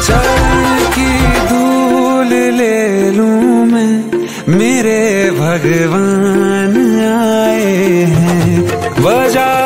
चरण की धूल ले लूँ मैं। मेरे भगवान आए हैं। बजाओ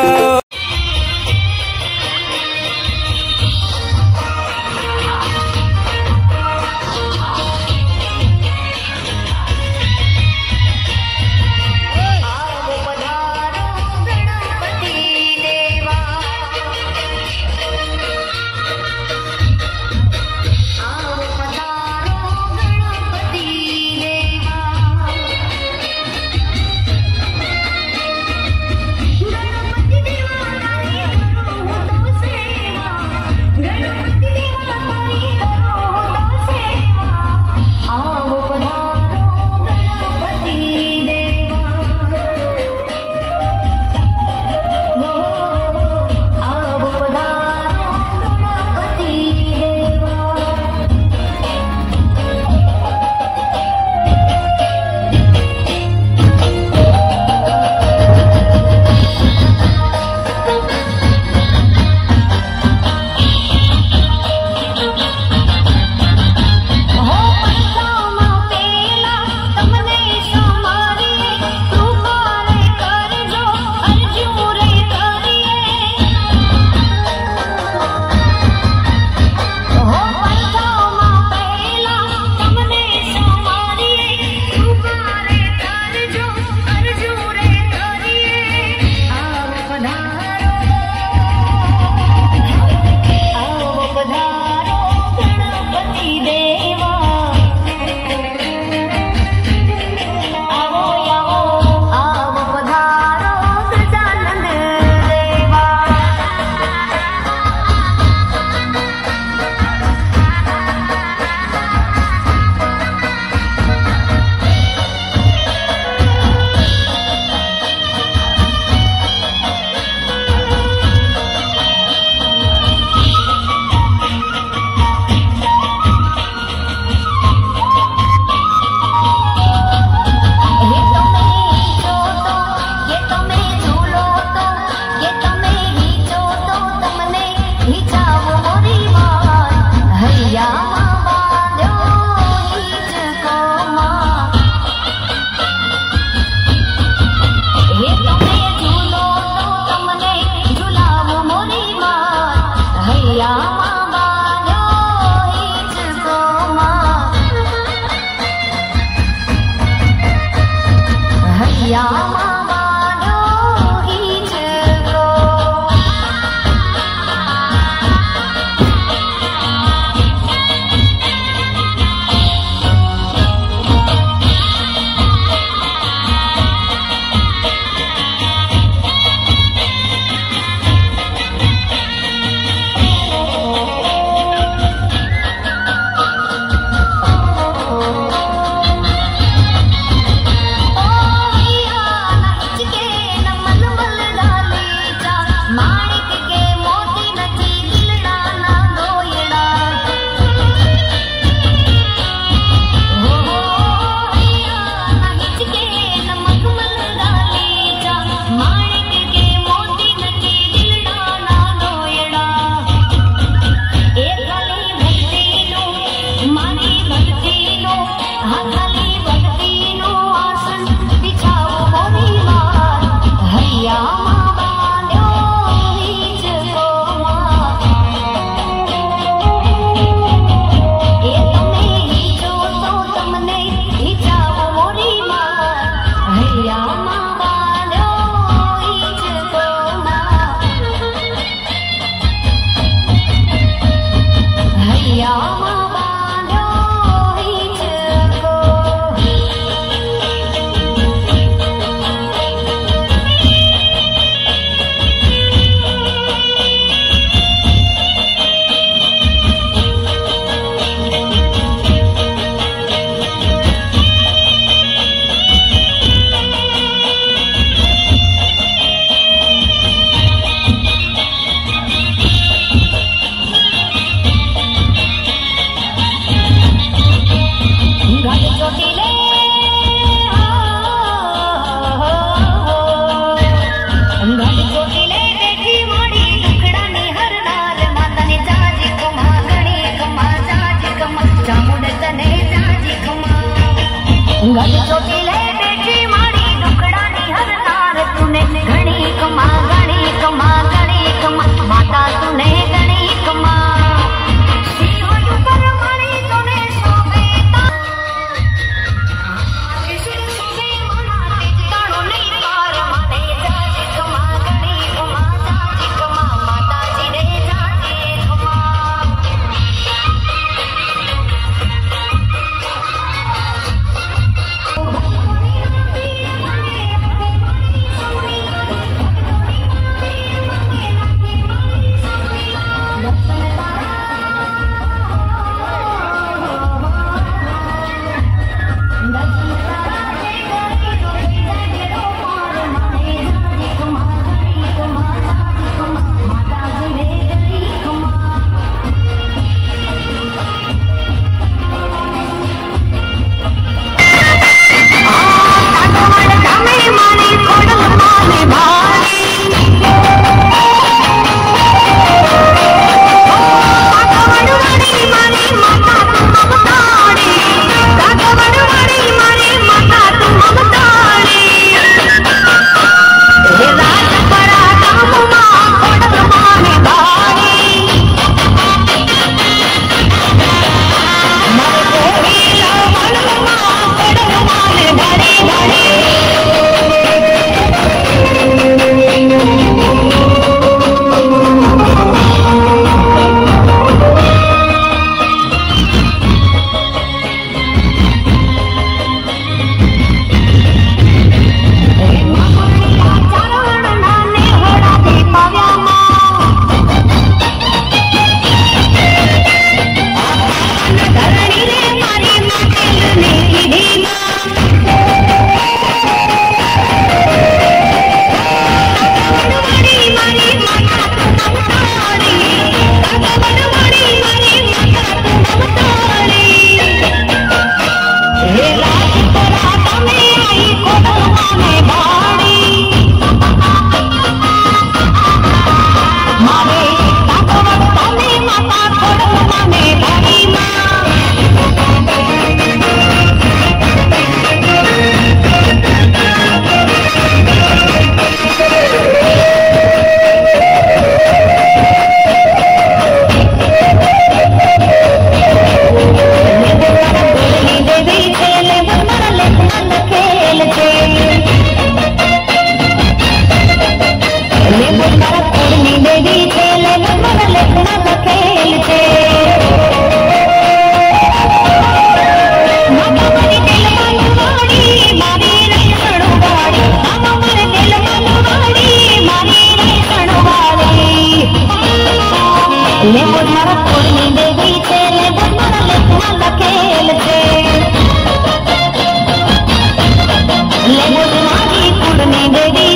अपने गरीब